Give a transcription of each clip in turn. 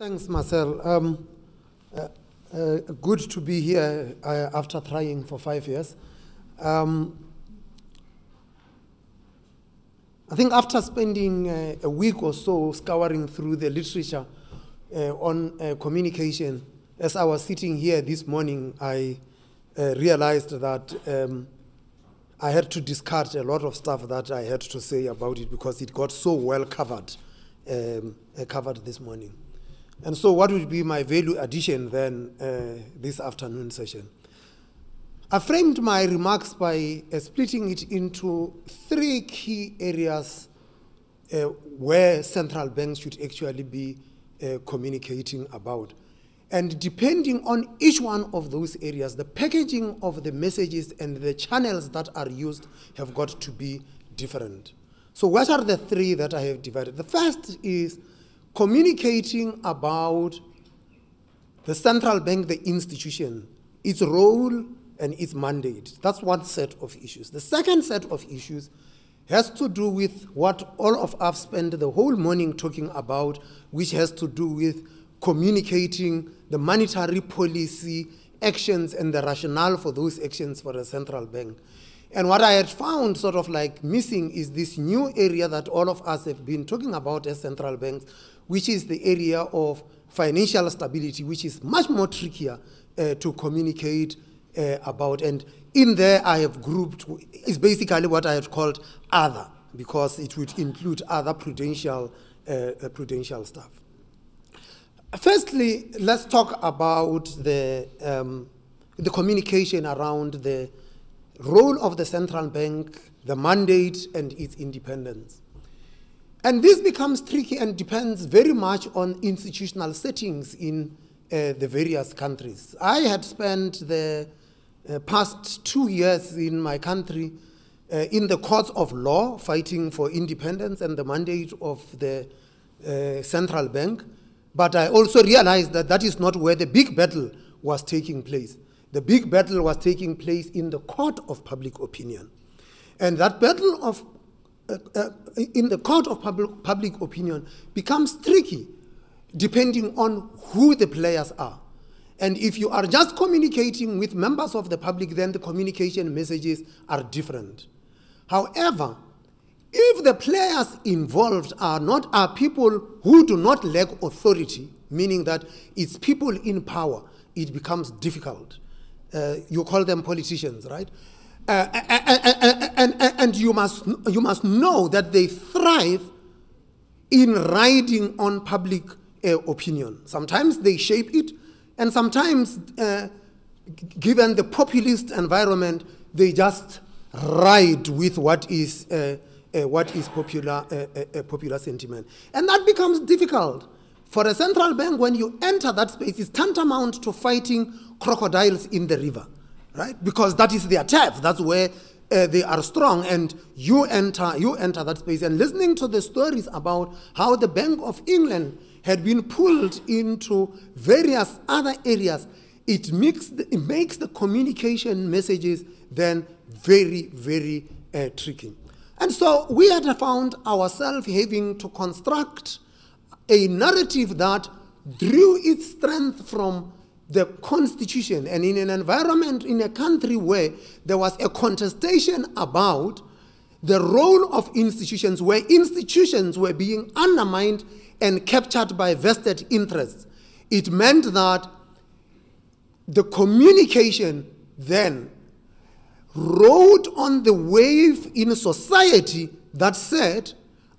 Thanks, Marcel. Um, uh, uh, good to be here uh, after trying for five years. Um, I think after spending uh, a week or so scouring through the literature uh, on uh, communication, as I was sitting here this morning, I realized that um, I had to discard a lot of stuff that I had to say about it because it got so well covered, um, covered this morning. And so, what would be my value addition then uh, this afternoon session? I framed my remarks by uh, splitting it into three key areas uh, where central banks should actually be uh, communicating about. And depending on each one of those areas, the packaging of the messages and the channels that are used have got to be different. So, what are the three that I have divided? The first is communicating about the central bank, the institution, its role and its mandate. That's one set of issues. The second set of issues has to do with what all of us spend the whole morning talking about, which has to do with communicating the monetary policy actions and the rationale for those actions for the central bank. And what I had found sort of like missing is this new area that all of us have been talking about as central banks, which is the area of financial stability, which is much more trickier uh, to communicate uh, about. And in there, I have grouped, is basically what I have called other, because it would include other prudential, uh, uh prudential stuff. Firstly, let's talk about the, um, the communication around the role of the central bank, the mandate, and its independence. And this becomes tricky and depends very much on institutional settings in uh, the various countries. I had spent the uh, past two years in my country uh, in the courts of law fighting for independence and the mandate of the uh, central bank. But I also realized that that is not where the big battle was taking place. The big battle was taking place in the court of public opinion. And that battle of uh, uh, in the court of public, public opinion becomes tricky depending on who the players are. And if you are just communicating with members of the public, then the communication messages are different. However, if the players involved are not are people who do not lack authority, meaning that it's people in power, it becomes difficult. Uh, you call them politicians, right? Uh, and, and, and, you, must, you must know that they thrive in riding on public uh, opinion. Sometimes they shape it, and sometimes, uh, given the populist environment, they just ride with what is, uh, uh, what is popular, popular sentiment. And that becomes difficult. For a central bank, when you enter that space, it's tantamount to fighting crocodiles in the river right? Because that is their turf. That's where uh, they are strong, and you enter you enter that space. And listening to the stories about how the Bank of England had been pulled into various other areas, it makes the, it makes the communication messages then very very uh, tricky. And so we had found ourselves having to construct a narrative that drew its strength from the constitution and in an environment in a country where there was a contestation about the role of institutions where institutions were being undermined and captured by vested interests. It meant that the communication then rode on the wave in society that said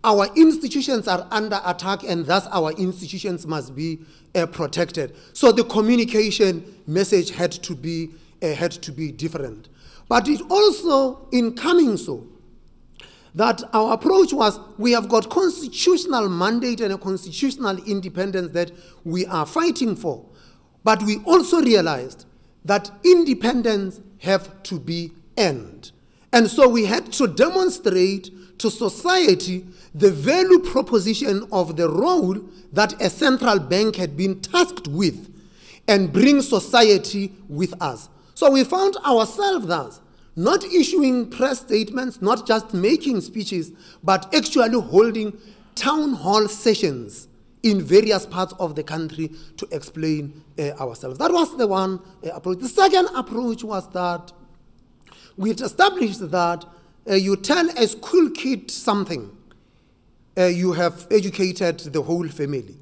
our institutions are under attack and thus our institutions must be uh, protected. So the communication message had to be uh, had to be different. But it also, in coming so, that our approach was we have got constitutional mandate and a constitutional independence that we are fighting for. But we also realized that independence have to be earned. And so we had to demonstrate to society the value proposition of the role that a central bank had been tasked with and bring society with us. So we found ourselves thus not issuing press statements, not just making speeches, but actually holding town hall sessions in various parts of the country to explain uh, ourselves. That was the one uh, approach. The second approach was that we established that uh, you tell a school kid something, uh, you have educated the whole family.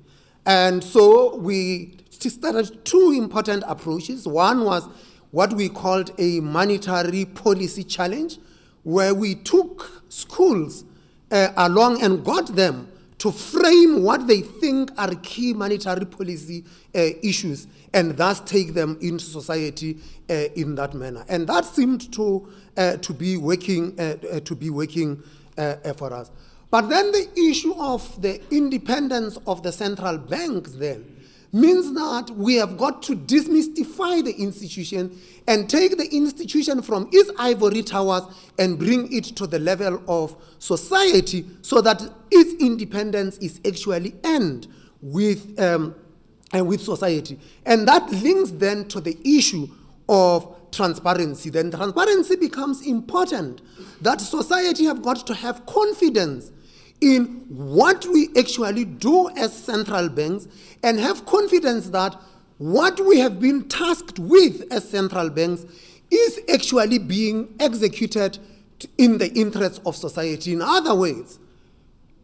And so we started two important approaches. One was what we called a monetary policy challenge, where we took schools uh, along and got them to frame what they think are key monetary policy uh, issues and thus take them into society uh, in that manner. And that seemed to, uh, to be working, uh, uh, to be working uh, for us. But then the issue of the independence of the central banks then means that we have got to demystify the institution and take the institution from its ivory towers and bring it to the level of society so that its independence is actually end with, um, and with society. And that links then to the issue of transparency. Then transparency becomes important, that society have got to have confidence in what we actually do as central banks and have confidence that what we have been tasked with as central banks is actually being executed in the interest of society. In other words,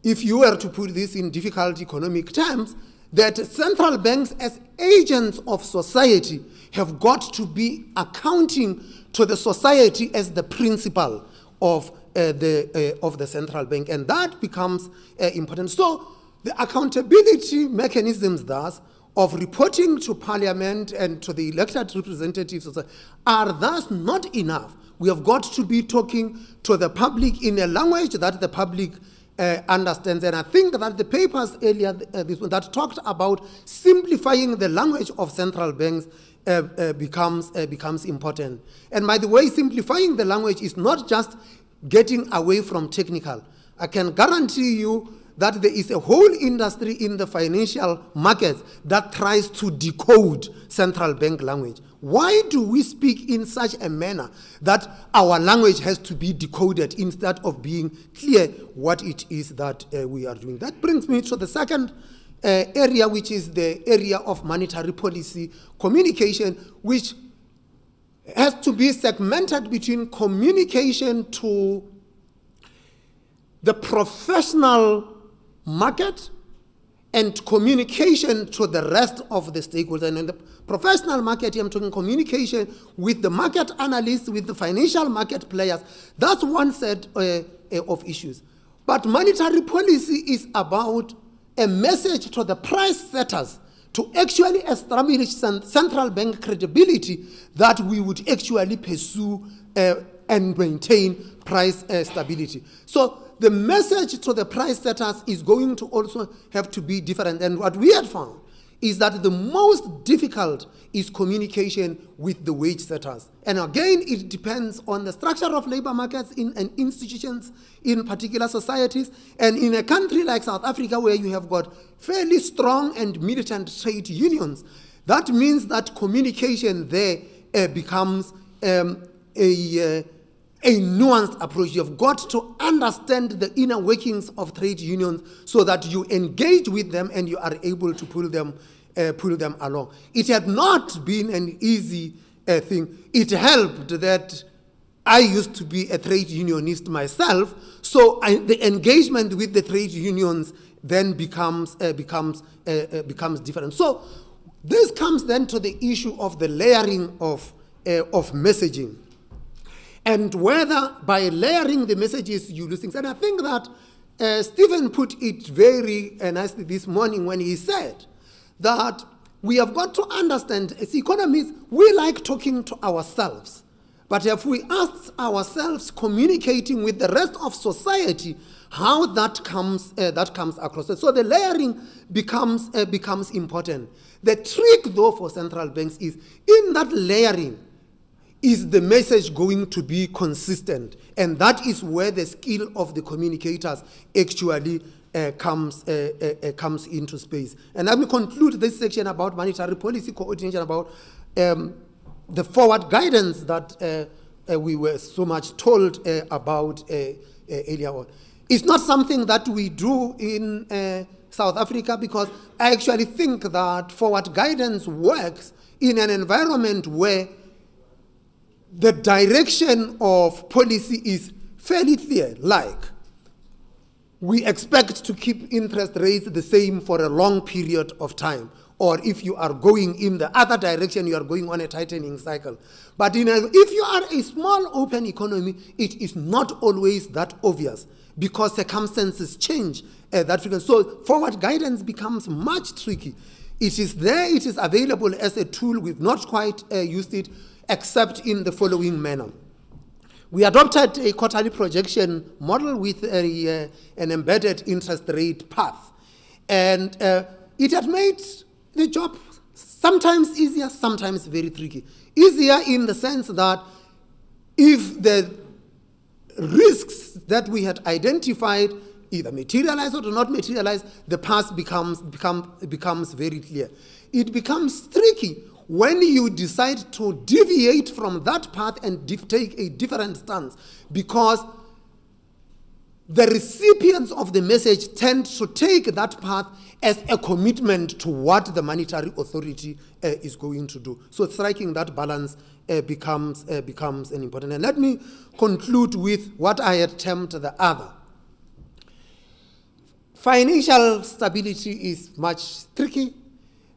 if you were to put this in difficult economic terms, that central banks as agents of society have got to be accounting to the society as the principal of the, uh, of the central bank, and that becomes uh, important. So the accountability mechanisms, thus, of reporting to parliament and to the elected representatives are thus not enough. We have got to be talking to the public in a language that the public uh, understands. And I think that the papers earlier uh, that talked about simplifying the language of central banks uh, uh becomes, uh, becomes important. And by the way, simplifying the language is not just getting away from technical. I can guarantee you that there is a whole industry in the financial markets that tries to decode central bank language. Why do we speak in such a manner that our language has to be decoded instead of being clear what it is that uh, we are doing? That brings me to the second uh, area, which is the area of monetary policy communication, which has to be segmented between communication to the professional market and communication to the rest of the stakeholders. And in the professional market, I'm talking communication with the market analysts, with the financial market players. That's one set uh, uh, of issues. But monetary policy is about a message to the price setters to actually establish central bank credibility that we would actually pursue uh, and maintain price uh, stability. So the message to the price setters is going to also have to be different. And what we had found is that the most difficult is communication with the wage setters. And again, it depends on the structure of labor markets in and institutions in particular societies. And in a country like South Africa, where you have got fairly strong and militant trade unions, that means that communication there uh, becomes um, a uh, a nuanced approach. You've got to understand the inner workings of trade unions so that you engage with them and you are able to pull them, uh, pull them along. It had not been an easy uh, thing. It helped that I used to be a trade unionist myself, so I, the engagement with the trade unions then becomes, uh, becomes, uh, uh, becomes different. So this comes then to the issue of the layering of, uh, of messaging and whether by layering the messages you lose things. And I think that Stephen put it very nicely this morning when he said that we have got to understand as economists, we like talking to ourselves. But if we ask ourselves communicating with the rest of society, how that comes, uh, that comes across. So the layering becomes, uh, becomes important. The trick, though, for central banks is in that layering, is the message going to be consistent? And that is where the skill of the communicators actually uh, comes, uh, uh, uh, comes into space. And let me conclude this section about monetary policy coordination, about um, the forward guidance that uh, uh, we were so much told about earlier on. It's not something that we do in South Africa because I actually think that forward guidance works in an environment where the direction of policy is fairly clear, like we expect to keep interest rates the same for a long period of time. Or if you are going in the other direction, you are going on a tightening cycle. But a, if you are a small open economy, it is not always that obvious because circumstances change that frequency. So forward guidance becomes much tricky. It is there, it is available as a tool. We've not quite uh, used it except in the following manner. We adopted a quarterly projection model with a, uh, an embedded interest rate path. And uh, it had made the job sometimes easier, sometimes very tricky. Easier in the sense that if the risks that we had identified either materialize or do not materialize, the path becomes, become, becomes very clear. It becomes tricky when you decide to deviate from that path and take a different stance because the recipients of the message tend to take that path as a commitment to what the monetary authority uh, is going to do. So striking that balance uh, becomes, uh, becomes an important. And let me conclude with what I termed the other. Financial stability is much tricky.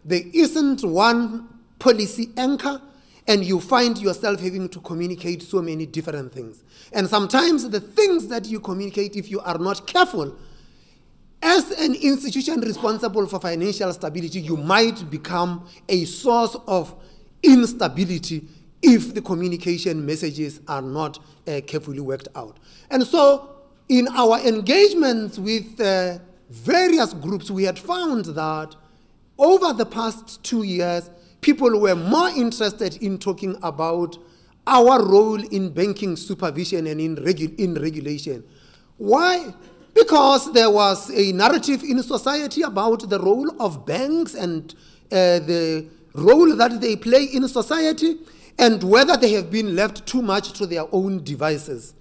There isn't one policy anchor, and you find yourself having to communicate so many different things. And sometimes the things that you communicate, if you are not careful, as an institution responsible for financial stability, you might become a source of instability if the communication messages are not uh, carefully worked out. And so, in our engagements with uh, various groups, we had found that over the past two years, people were more interested in talking about our role in banking supervision and in, regu in regulation. Why? Because there was a narrative in society about the role of banks and uh, the role that they play in society and whether they have been left too much to their own devices.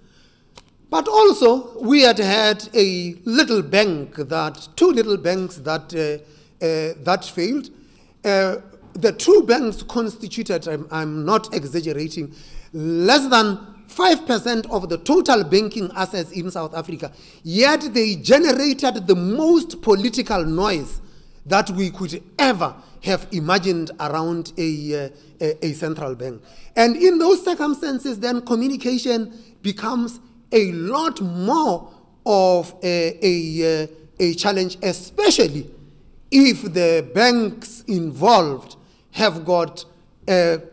But also, we had had a little bank that, two little banks that, uh, uh, that failed. The two banks constituted, I'm, I'm not exaggerating, less than 5% of the total banking assets in South Africa, yet they generated the most political noise that we could ever have imagined around a, uh, a, a, central bank. And in those circumstances, then communication becomes a lot more of a, a, a challenge, especially if the banks involved have got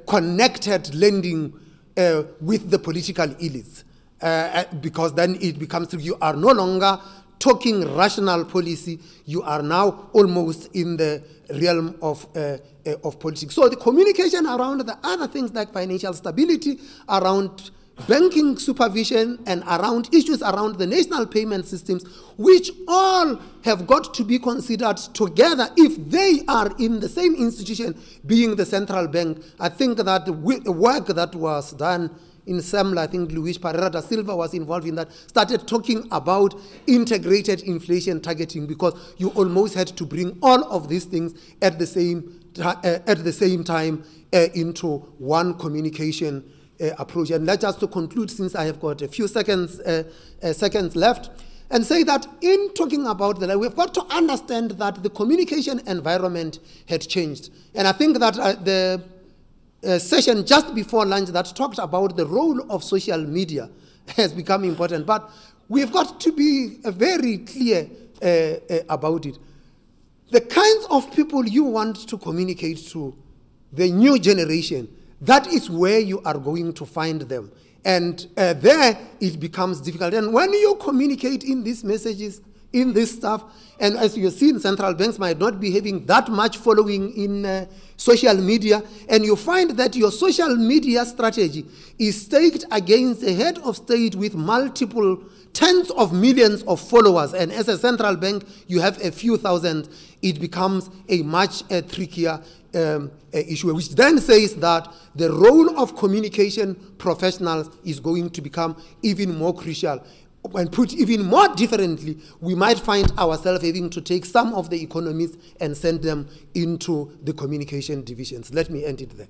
connected lending uh, with the political elites. Uh, uh because then it becomes you are no longer talking rational policy, you are now almost in the realm of, uh, uh, of politics. So the communication around the other things like financial stability, around banking supervision and around issues around the national payment systems, which all have got to be considered together if they are in the same institution, being the central bank. I think that the work that was done in CEMLA, I think Luis Pereira da Silva was involved in that, started talking about integrated inflation targeting because you almost had to bring all of these things at the same, uh, at the same time uh, into one communication uh, approach. And let's just to conclude, since I have got a few seconds, uh, uh, seconds left, and say that in talking about the we've got to understand that the communication environment had changed. And I think that uh, the uh, session just before lunch that talked about the role of social media has become important. But we've got to be uh, very clear about it. The kinds of people you want to communicate to, the new generation, that is where you are going to find them. And uh, there it becomes difficult. And when you communicate in these messages, in this stuff, and as you see, central banks might not be having that much following in uh, social media, and you find that your social media strategy is staked against a head of state with multiple tens of millions of followers, and as a central bank, you have a few thousand, it becomes a much uh, trickier um, issue, which then says that the role of communication professionals is going to become even more crucial and put even more differently, we might find ourselves having to take some of the economists and send them into the communication divisions. Let me end it there.